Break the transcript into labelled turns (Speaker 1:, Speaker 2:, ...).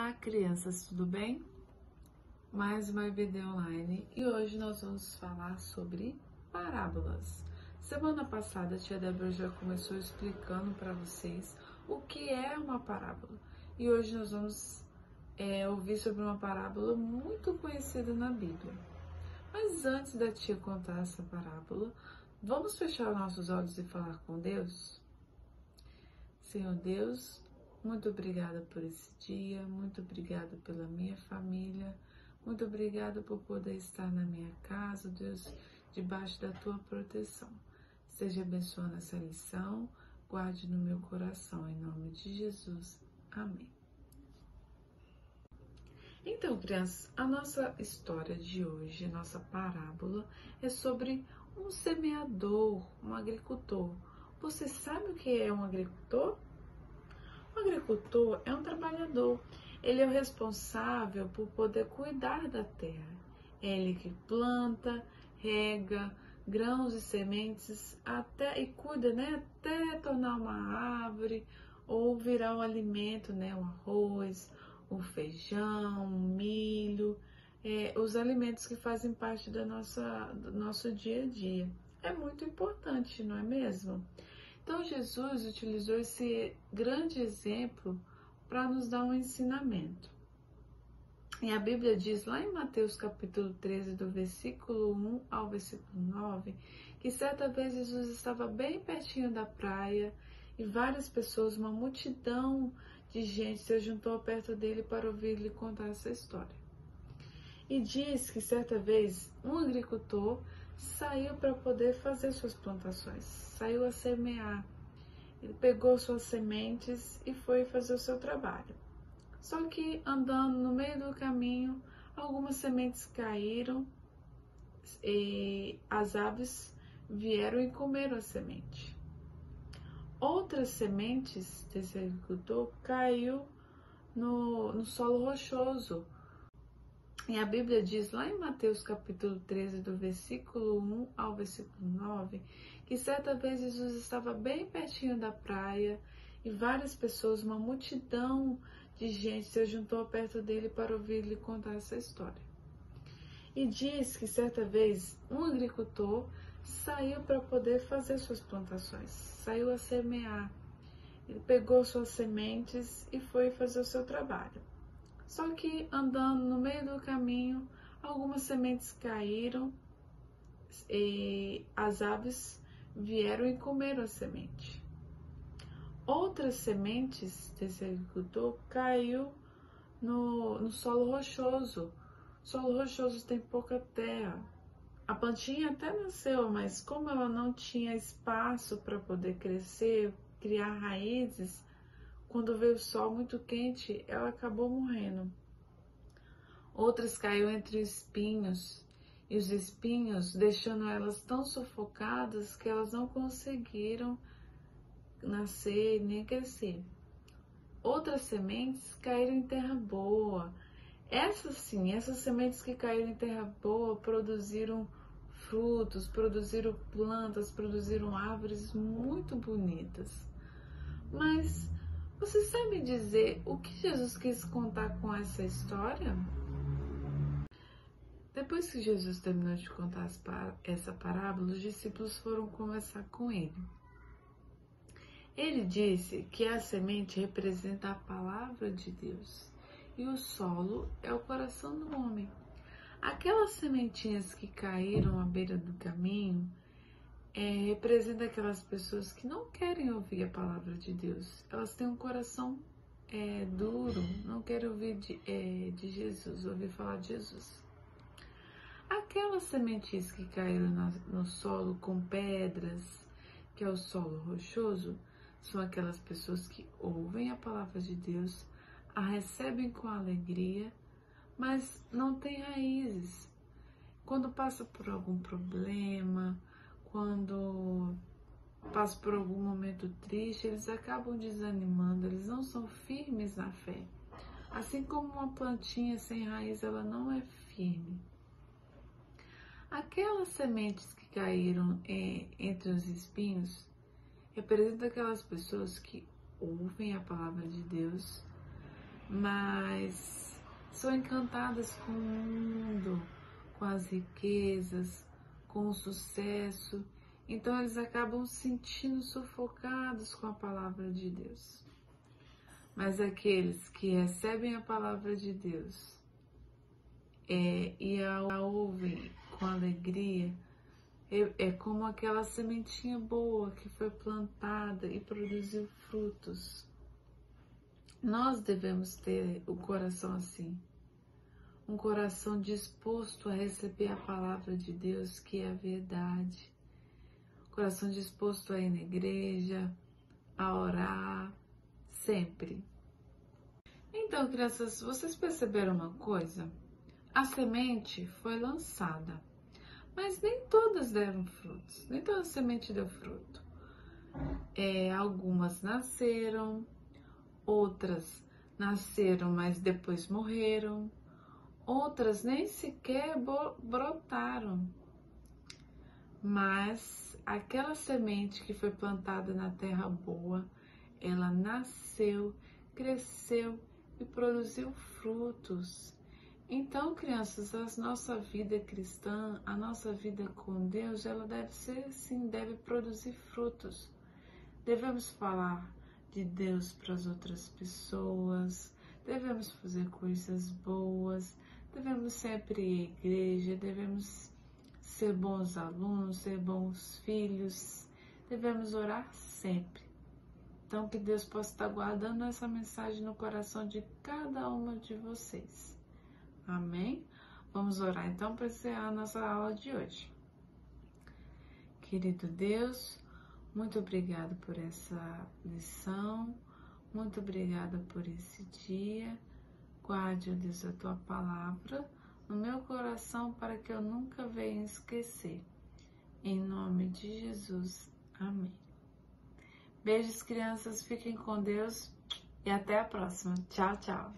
Speaker 1: Olá, crianças, tudo bem? Mais uma EBD online e hoje nós vamos falar sobre parábolas. Semana passada a tia Débora já começou explicando para vocês o que é uma parábola e hoje nós vamos é, ouvir sobre uma parábola muito conhecida na Bíblia. Mas antes da tia contar essa parábola, vamos fechar nossos olhos e falar com Deus? Senhor Deus, muito obrigada por esse dia, muito obrigada pela minha família, muito obrigada por poder estar na minha casa, Deus, debaixo da tua proteção. Seja abençoando essa lição, guarde no meu coração, em nome de Jesus. Amém. Então, crianças, a nossa história de hoje, a nossa parábola, é sobre um semeador, um agricultor. Você sabe o que é um agricultor? O agricultor é um trabalhador. Ele é o responsável por poder cuidar da terra. É ele que planta, rega grãos e sementes até e cuida, né, até tornar uma árvore ou virar um alimento, né, um arroz, o feijão, o milho, é, os alimentos que fazem parte da nossa, do nosso dia a dia. É muito importante, não é mesmo? Então, Jesus utilizou esse grande exemplo para nos dar um ensinamento. E a Bíblia diz lá em Mateus capítulo 13, do versículo 1 ao versículo 9, que certa vez Jesus estava bem pertinho da praia e várias pessoas, uma multidão de gente se juntou perto dele para ouvir-lhe contar essa história. E diz que certa vez um agricultor saiu para poder fazer suas plantações saiu a semear. Ele pegou suas sementes e foi fazer o seu trabalho. Só que andando no meio do caminho, algumas sementes caíram e as aves vieram e comeram a semente. Outras sementes desse agricultor caiu no, no solo rochoso. E a Bíblia diz lá em Mateus capítulo 13, do versículo 1 ao versículo 9, que certa vez Jesus estava bem pertinho da praia e várias pessoas, uma multidão de gente se juntou perto dele para ouvir-lhe contar essa história. E diz que certa vez um agricultor saiu para poder fazer suas plantações, saiu a semear. Ele pegou suas sementes e foi fazer o seu trabalho. Só que andando no meio do caminho, algumas sementes caíram e as aves vieram e comeram a semente. Outras sementes desse agricultor caiu no, no solo rochoso. Solo rochoso tem pouca terra. A plantinha até nasceu, mas como ela não tinha espaço para poder crescer, criar raízes, quando veio o sol muito quente, ela acabou morrendo. Outras caiu entre espinhos e os espinhos, deixando elas tão sufocadas que elas não conseguiram nascer nem crescer. Outras sementes caíram em terra boa. Essas sim, essas sementes que caíram em terra boa produziram frutos, produziram plantas, produziram árvores muito bonitas. Mas você sabe dizer o que Jesus quis contar com essa história? Depois que Jesus terminou de contar essa parábola, os discípulos foram conversar com ele. Ele disse que a semente representa a palavra de Deus e o solo é o coração do homem. Aquelas sementinhas que caíram à beira do caminho é, representa aquelas pessoas que não querem ouvir a palavra de Deus. Elas têm um coração é, duro, não querem ouvir de, é, de Jesus, ouvir falar de Jesus. Aquelas sementes que caíram no solo com pedras, que é o solo rochoso, são aquelas pessoas que ouvem a palavra de Deus, a recebem com alegria, mas não têm raízes. Quando passa por algum problema, quando passa por algum momento triste, eles acabam desanimando, eles não são firmes na fé. Assim como uma plantinha sem raiz, ela não é firme. Aquelas sementes que caíram é, entre os espinhos representam aquelas pessoas que ouvem a palavra de Deus, mas são encantadas com o mundo, com as riquezas, com sucesso. Então eles acabam se sentindo sufocados com a palavra de Deus. Mas aqueles que recebem a palavra de Deus é, e a ouvem com alegria, é, é como aquela sementinha boa que foi plantada e produziu frutos. Nós devemos ter o coração assim, um coração disposto a receber a palavra de Deus, que é a verdade, coração disposto a ir na igreja, a orar, sempre. Então, crianças, vocês perceberam uma coisa? A semente foi lançada, mas nem todas deram frutos, nem toda semente deu fruto. É, algumas nasceram, outras nasceram, mas depois morreram, outras nem sequer brotaram. Mas aquela semente que foi plantada na terra boa, ela nasceu, cresceu e produziu frutos. Então, crianças, a nossa vida cristã, a nossa vida com Deus, ela deve ser sim, deve produzir frutos. Devemos falar de Deus para as outras pessoas, devemos fazer coisas boas, devemos sempre ir à igreja, devemos ser bons alunos, ser bons filhos, devemos orar sempre. Então, que Deus possa estar guardando essa mensagem no coração de cada uma de vocês. Amém? Vamos orar então para encerrar a nossa aula de hoje. Querido Deus, muito obrigado por essa lição, muito obrigada por esse dia. Guarde, ó Deus, a tua palavra no meu coração para que eu nunca venha esquecer. Em nome de Jesus. Amém. Beijos, crianças. Fiquem com Deus e até a próxima. Tchau, tchau.